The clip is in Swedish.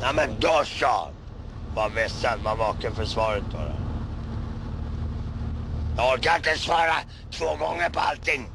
Nej men då så! Var vässad, var vaken för svaret bara. Jag orkar inte svara två gånger på allting.